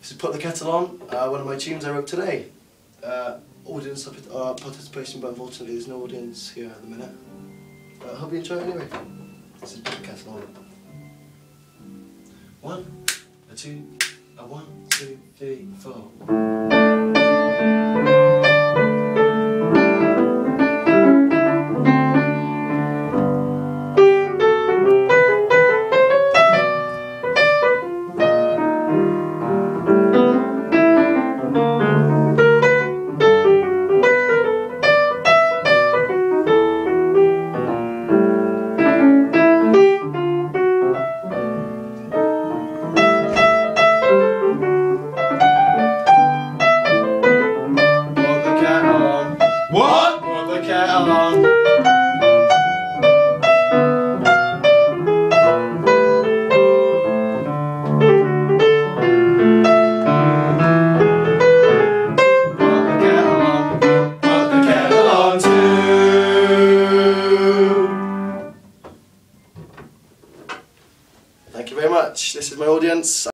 This is Put the Kettle On, uh, one of my tunes I wrote today. Uh, audience uh, participation, but unfortunately there's no audience here at the minute. But I hope you enjoy it anyway. This is Put the Kettle On. One, a two, a one, two, three, four. On too. Thank you very much. This is my audience.